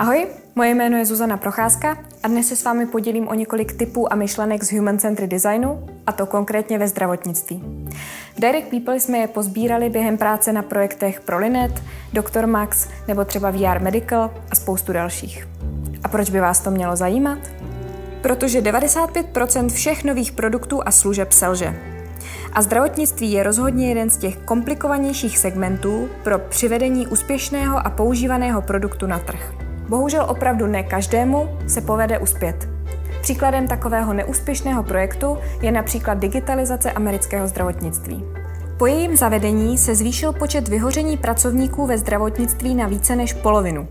Ahoj, moje jméno je Zuzana Procházka a dnes se s vámi podělím o několik typů a myšlenek z Human Centered Designu, a to konkrétně ve zdravotnictví. V Direct People jsme je pozbírali během práce na projektech Prolinet, Dr. Max nebo třeba VR Medical a spoustu dalších. A proč by vás to mělo zajímat? Protože 95% všech nových produktů a služeb selže. A zdravotnictví je rozhodně jeden z těch komplikovanějších segmentů pro přivedení úspěšného a používaného produktu na trh. Bohužel opravdu ne každému se povede uspět. Příkladem takového neúspěšného projektu je například digitalizace amerického zdravotnictví. Po jejím zavedení se zvýšil počet vyhoření pracovníků ve zdravotnictví na více než polovinu.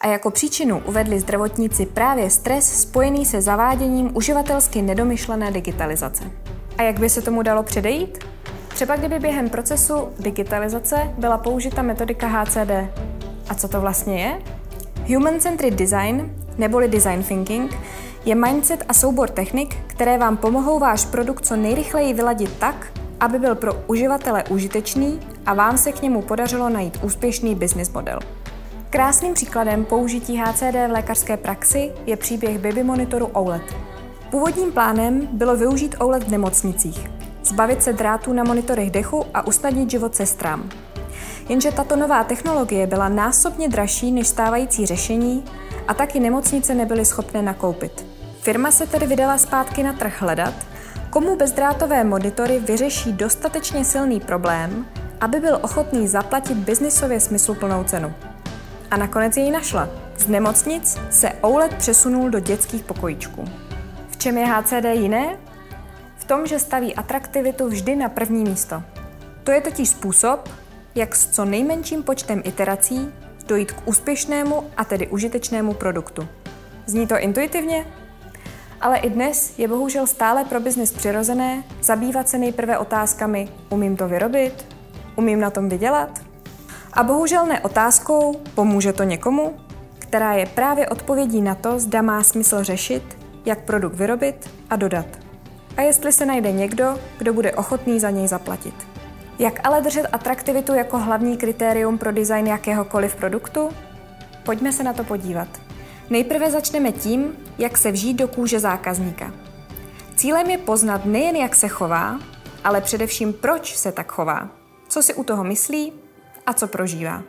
A jako příčinu uvedli zdravotníci právě stres spojený se zaváděním uživatelsky nedomyšlené digitalizace. A jak by se tomu dalo předejít? Třeba kdyby během procesu digitalizace byla použita metodika HCD. A co to vlastně je? Human-centered design, neboli design thinking, je mindset a soubor technik, které vám pomohou váš produkt co nejrychleji vyladit tak, aby byl pro uživatele užitečný a vám se k němu podařilo najít úspěšný business model. Krásným příkladem použití HCD v lékařské praxi je příběh baby monitoru OLED. Původním plánem bylo využít OLED v nemocnicích, zbavit se drátů na monitorech dechu a usnadnit život sestrám. Jenže tato nová technologie byla násobně dražší než stávající řešení a taky nemocnice nebyly schopné nakoupit. Firma se tedy vydala zpátky na trh hledat, komu bezdrátové monitory vyřeší dostatečně silný problém, aby byl ochotný zaplatit biznisově smysluplnou cenu. A nakonec jej našla. Z nemocnic se OLED přesunul do dětských pokojíčků. V čem je HCD jiné? V tom, že staví atraktivitu vždy na první místo. To je totiž způsob, jak s co nejmenším počtem iterací dojít k úspěšnému a tedy užitečnému produktu. Zní to intuitivně? Ale i dnes je bohužel stále pro biznis přirozené zabývat se nejprve otázkami umím to vyrobit, umím na tom vydělat? A bohužel ne otázkou pomůže to někomu, která je právě odpovědí na to, zda má smysl řešit, jak produkt vyrobit a dodat. A jestli se najde někdo, kdo bude ochotný za něj zaplatit. Jak ale držet atraktivitu jako hlavní kritérium pro design jakéhokoliv produktu? Pojďme se na to podívat. Nejprve začneme tím, jak se vžít do kůže zákazníka. Cílem je poznat nejen, jak se chová, ale především, proč se tak chová, co si u toho myslí a co prožívá.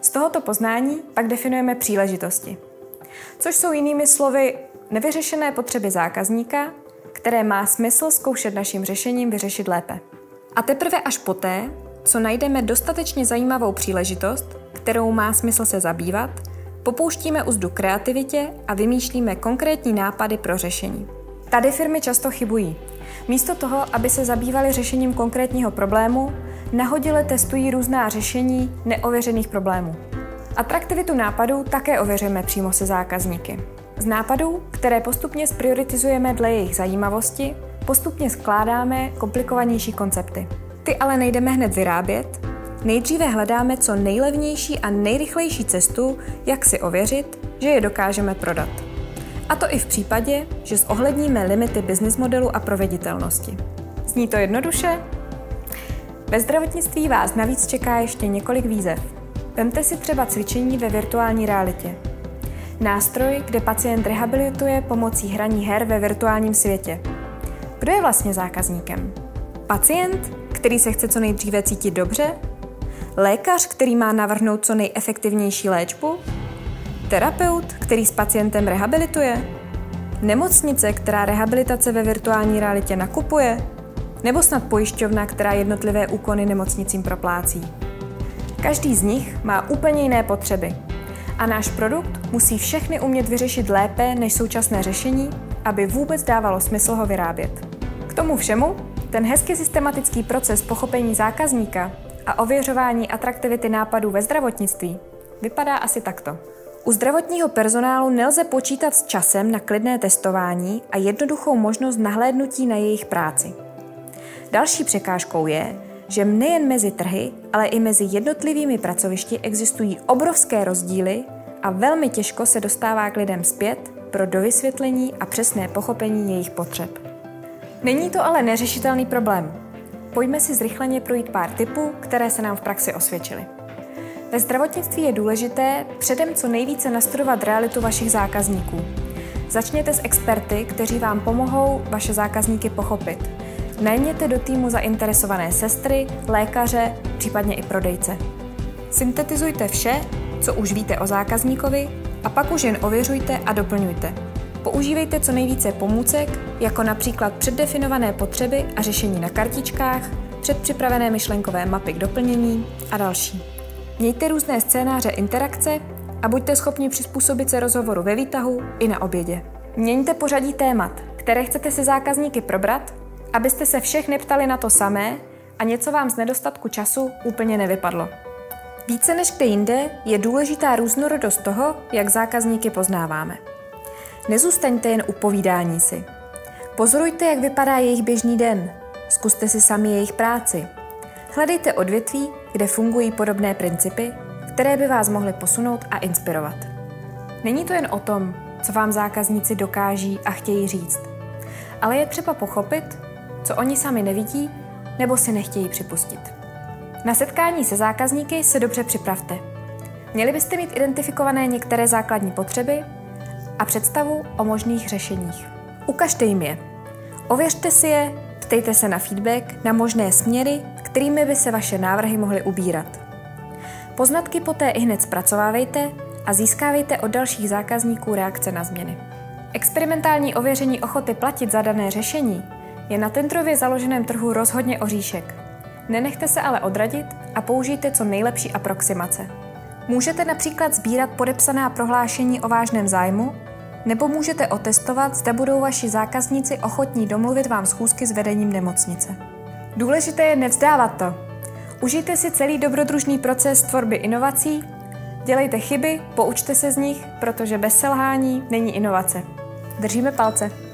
Z tohoto poznání pak definujeme příležitosti, což jsou jinými slovy nevyřešené potřeby zákazníka, které má smysl zkoušet naším řešením vyřešit lépe. A teprve až poté, co najdeme dostatečně zajímavou příležitost, kterou má smysl se zabývat, popouštíme úzdu kreativitě a vymýšlíme konkrétní nápady pro řešení. Tady firmy často chybují. Místo toho, aby se zabývali řešením konkrétního problému, nahodile testují různá řešení neověřených problémů. Atraktivitu nápadů také ověřujeme přímo se zákazníky. Z nápadů, které postupně sprioritizujeme dle jejich zajímavosti, postupně skládáme komplikovanější koncepty. Ty ale nejdeme hned vyrábět, nejdříve hledáme co nejlevnější a nejrychlejší cestu, jak si ověřit, že je dokážeme prodat. A to i v případě, že zohledníme limity business modelu a proveditelnosti. Zní to jednoduše? Ve zdravotnictví vás navíc čeká ještě několik výzev. Vemte si třeba cvičení ve virtuální realitě. Nástroj, kde pacient rehabilituje pomocí hraní her ve virtuálním světě – kdo je vlastně zákazníkem? Pacient, který se chce co nejdříve cítit dobře? Lékař, který má navrhnout co nejefektivnější léčbu? Terapeut, který s pacientem rehabilituje? Nemocnice, která rehabilitace ve virtuální realitě nakupuje? Nebo snad pojišťovna, která jednotlivé úkony nemocnicím proplácí? Každý z nich má úplně jiné potřeby. A náš produkt musí všechny umět vyřešit lépe než současné řešení, aby vůbec dávalo smysl ho vyrábět tomu všemu ten hezky systematický proces pochopení zákazníka a ověřování atraktivity nápadů ve zdravotnictví vypadá asi takto. U zdravotního personálu nelze počítat s časem na klidné testování a jednoduchou možnost nahlédnutí na jejich práci. Další překážkou je, že nejen mezi trhy, ale i mezi jednotlivými pracovišti existují obrovské rozdíly a velmi těžko se dostává k lidem zpět pro dovysvětlení a přesné pochopení jejich potřeb. Není to ale neřešitelný problém. Pojďme si zrychleně projít pár typů, které se nám v praxi osvědčily. Ve zdravotnictví je důležité předem co nejvíce nastudovat realitu vašich zákazníků. Začněte s experty, kteří vám pomohou vaše zákazníky pochopit. Najměte do týmu zainteresované sestry, lékaře, případně i prodejce. Syntetizujte vše, co už víte o zákazníkovi a pak už jen ověřujte a doplňujte. Používejte co nejvíce pomůcek, jako například předdefinované potřeby a řešení na kartičkách, předpřipravené myšlenkové mapy k doplnění a další. Mějte různé scénáře interakce a buďte schopni přizpůsobit se rozhovoru ve výtahu i na obědě. Měňte pořadí témat, které chcete se zákazníky probrat, abyste se všech neptali na to samé a něco vám z nedostatku času úplně nevypadlo. Více než kde jinde je důležitá různorodost toho, jak zákazníky poznáváme. Nezůstaňte jen u povídání si. Pozorujte, jak vypadá jejich běžný den. Zkuste si sami jejich práci. Hledejte odvětví, kde fungují podobné principy, které by vás mohly posunout a inspirovat. Není to jen o tom, co vám zákazníci dokáží a chtějí říct, ale je třeba pochopit, co oni sami nevidí nebo si nechtějí připustit. Na setkání se zákazníky se dobře připravte. Měli byste mít identifikované některé základní potřeby a představu o možných řešeních. Ukažte jim je. Ověřte si je, ptejte se na feedback, na možné směry, kterými by se vaše návrhy mohly ubírat. Poznatky poté i hned zpracovávejte a získávejte od dalších zákazníků reakce na změny. Experimentální ověření ochoty platit za dané řešení je na tentrově založeném trhu rozhodně oříšek. Nenechte se ale odradit a použijte co nejlepší aproximace. Můžete například sbírat podepsaná prohlášení o vážném zájmu, nebo můžete otestovat, zda budou vaši zákazníci ochotní domluvit vám schůzky s vedením nemocnice. Důležité je nevzdávat to. Užijte si celý dobrodružný proces tvorby inovací, dělejte chyby, poučte se z nich, protože bez selhání není inovace. Držíme palce.